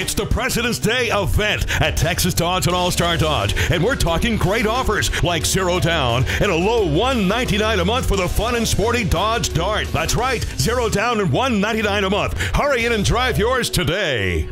It's the President's Day event at Texas Dodge and All Star Dodge, and we're talking great offers like zero down and a low one ninety nine a month for the fun and sporty Dodge Dart. That's right, zero down and one ninety nine a month. Hurry in and drive yours today.